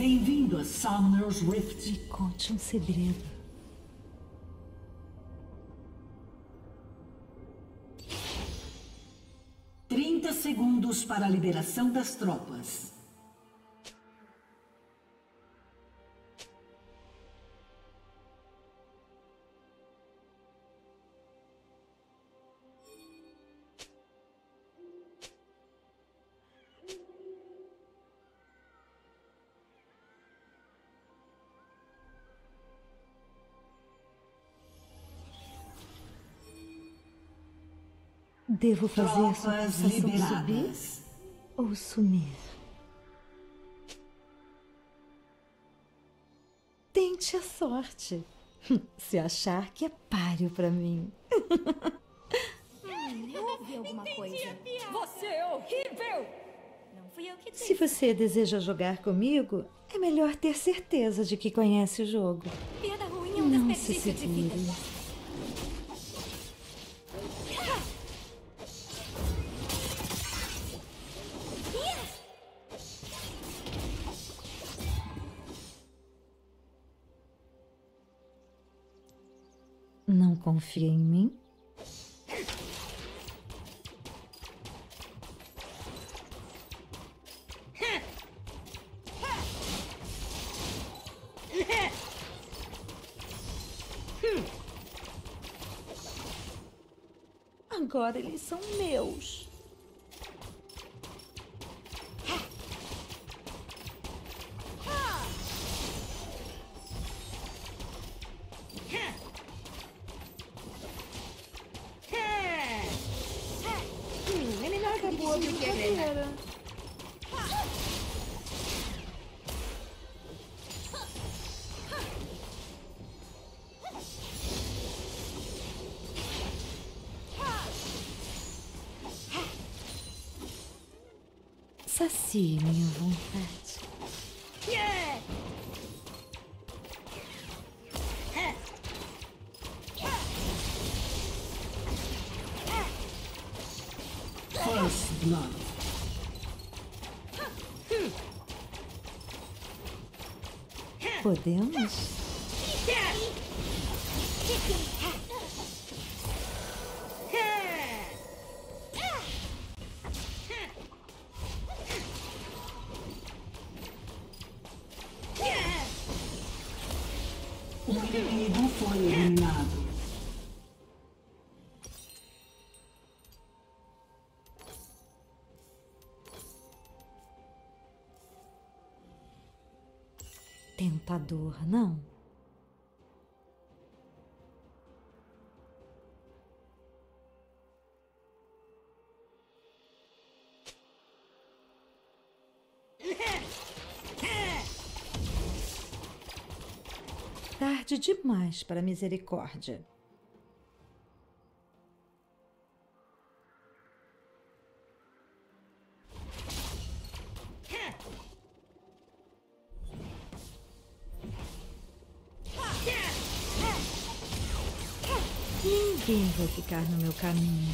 Bem-vindo a Summoner's Rift. Me conte um segredo. Trinta segundos para a liberação das tropas. Devo fazer a sua Tropas pulsação subir liberadas. ou sumir? Tente a sorte. Se achar que é páreo pra mim. Eu ouvi alguma coisa. Você é horrível! Não fui eu que disse. Se você deseja jogar comigo, é melhor ter certeza de que conhece o jogo. Piada ruim é um Não se desperdício de vida. segure. Confia em mim? Agora eles são meus. Sacie minha vontade. First Blood. Podemos? Tentador, não? Tarde demais para misericórdia. Ninguém vai ficar no meu caminho.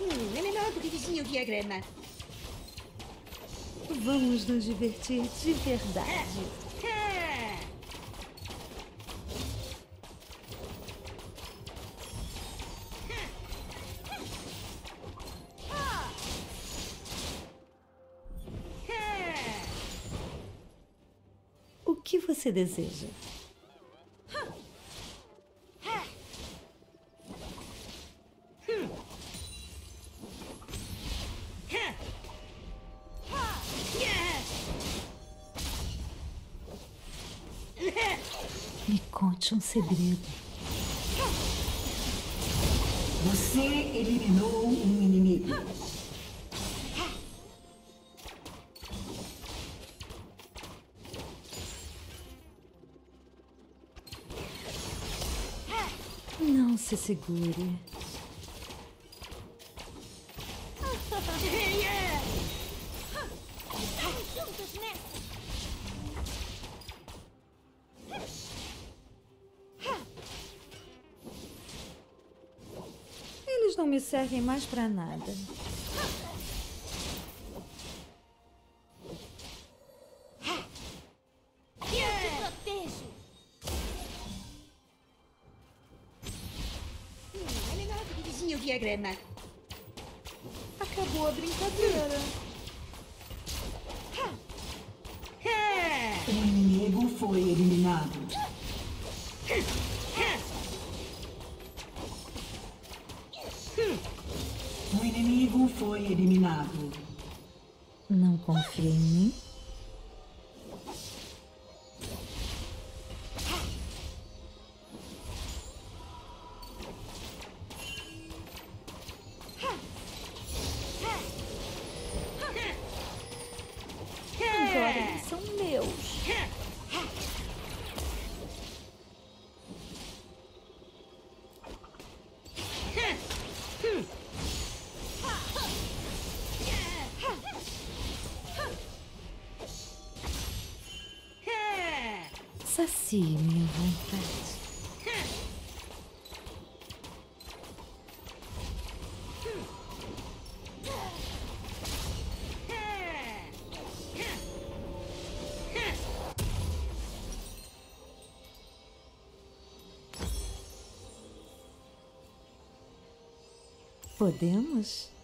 Hum, é melhor do que vizinho que a grana. Vamos nos divertir de verdade. Você deseja? Me conte um segredo. Você eliminou um inimigo. segure. Eles não me servem mais para nada. Diagrama. Acabou a brincadeira. O inimigo foi eliminado. O inimigo foi eliminado. Não confia em mim? Sacie minha vontade. Podemos?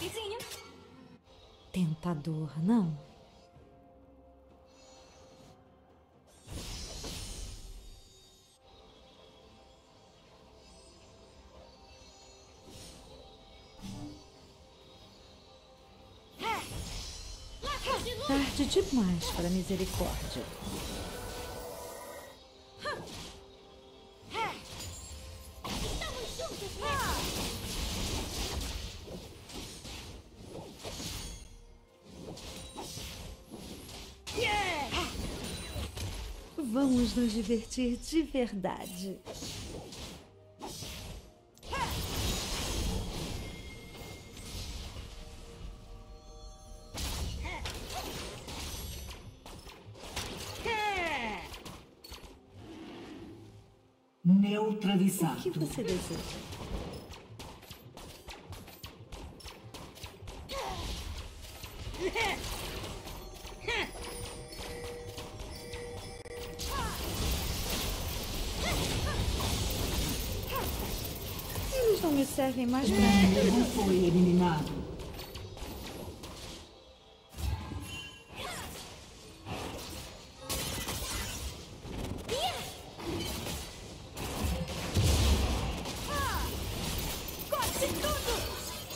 Rapidinho. Tentador, não? Luz. Tarde demais para misericórdia. Vamos nos divertir de verdade. O Neutralizado. que você deseja? Servem mais nada. inimigo foi eliminado.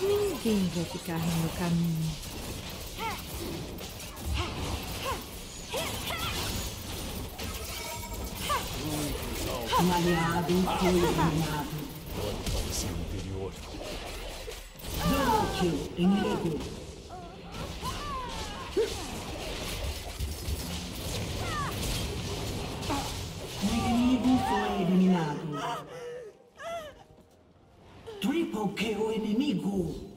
Ninguém vai ficar no meu caminho. Um aliado foi eliminado. Double kill inimigo. O inimigo foi eliminado. Triple kill inimigo.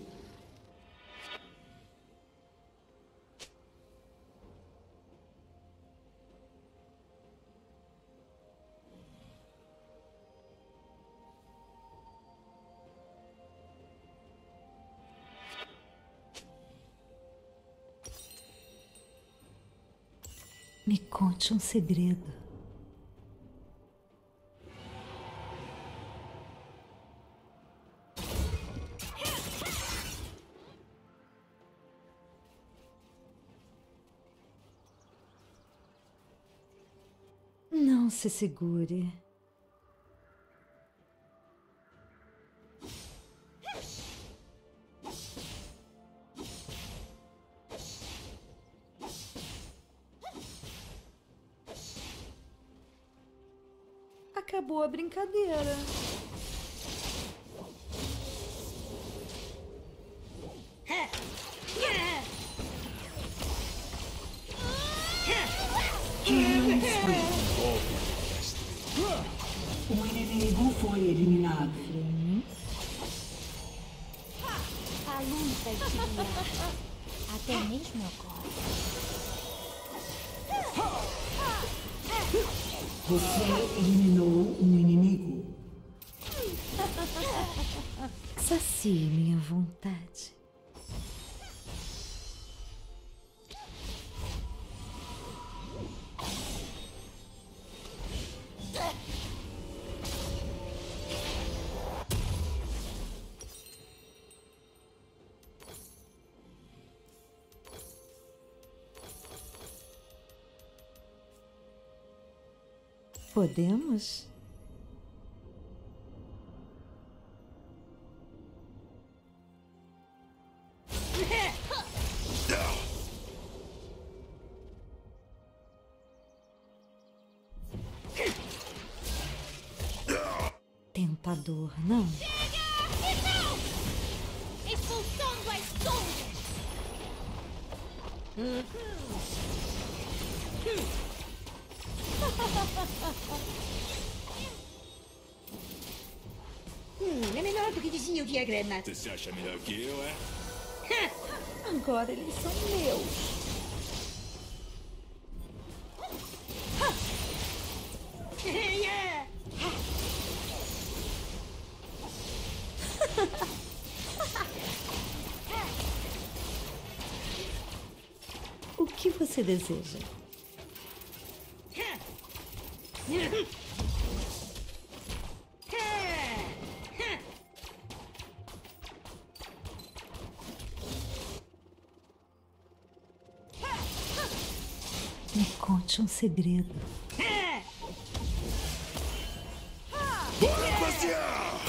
Conte um segredo. Não se segure. brincadeira. Que! O inimigo foi eliminado. A luta é de guiar. Até mesmo agora. Você eliminou um inimigo. Sacie minha vontade. Podemos? É menor do que dizia o diagrama. Você se acha melhor que eu, é? Agora eles são meus. O que você deseja? Me conte um segredo. Bora passear!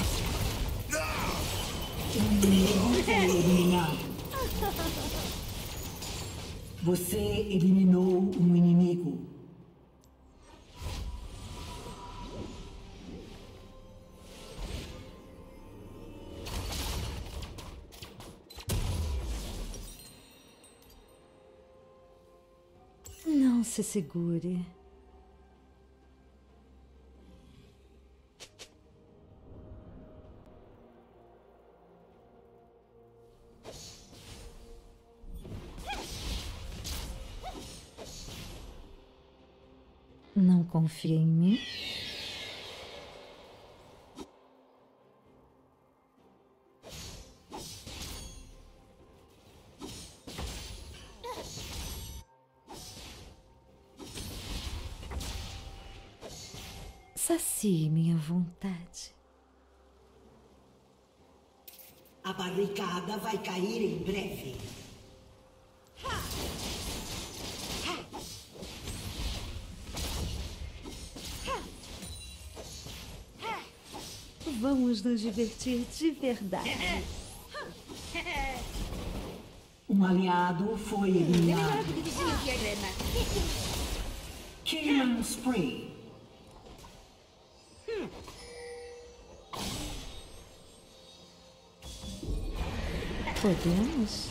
Você eliminou um inimigo. Segure. Não confia em mim? A barricada vai cair em breve. Vamos nos divertir de verdade. Um aliado foi eliminado. Killing Spree. Podemos?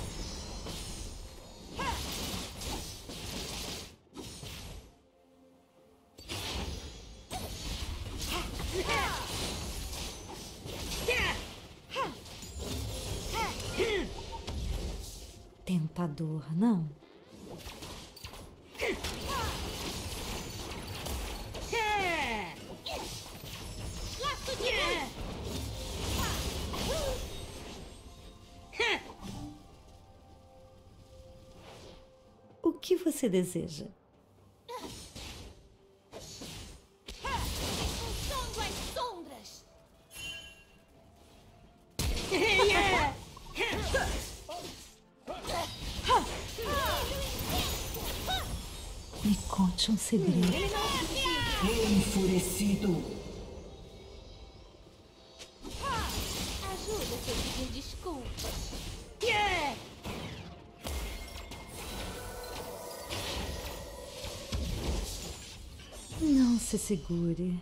Tentador, não? Você deseja? Expulsando as sombras. Me conte um segredo. Enfurecido. Se segure.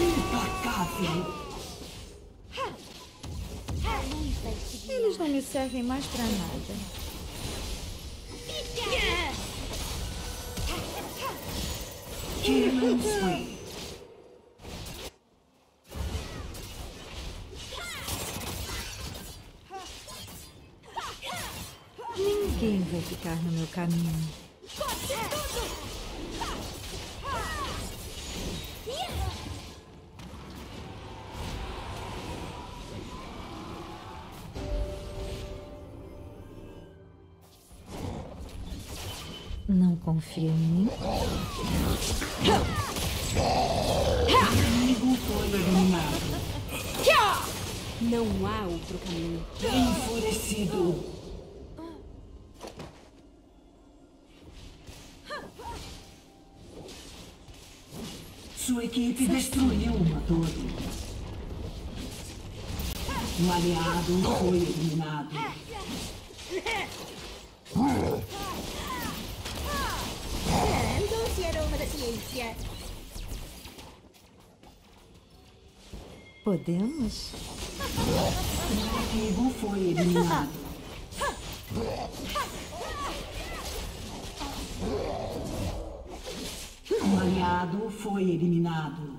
Implacável. Eles não me servem mais pra nada. Spree. Ficar no meu caminho. Sua equipe destruiu uma torre. Um aliado foi eliminado. Doce aroma da ciência. Podemos? O inimigo foi eliminado. aliado foi eliminado.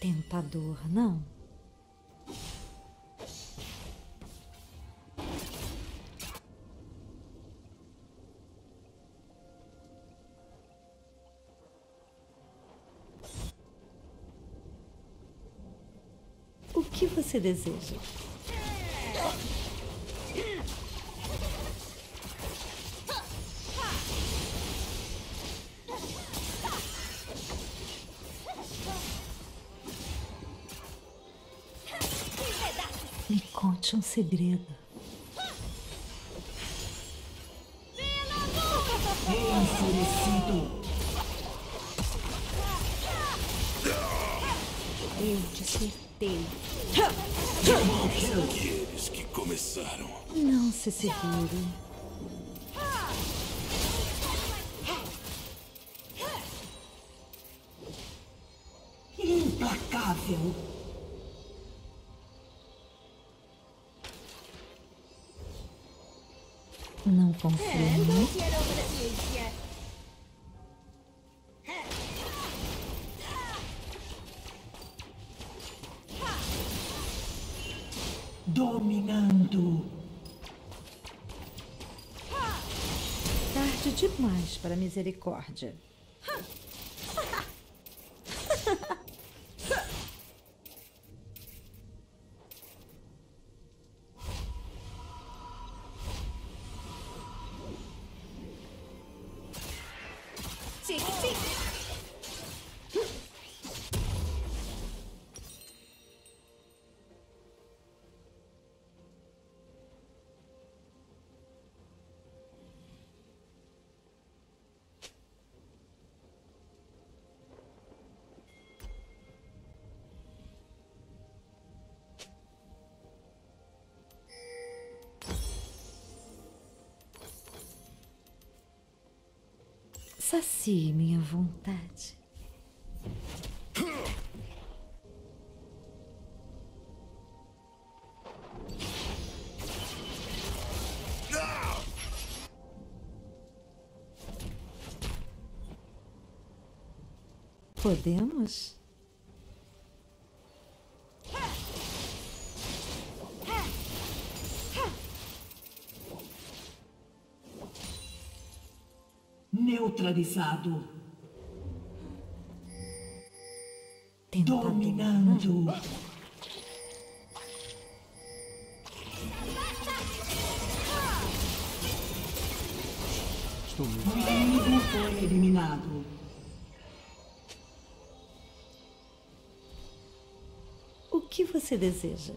Tentador, não? Você deseja? Me conte um segredo. Se. Implacável. Não confio para misericórdia. Sacie minha vontade. Podemos? Neutralizado. Tentador. Dominando. Estou muito. O inimigo foi eliminado. O que você deseja?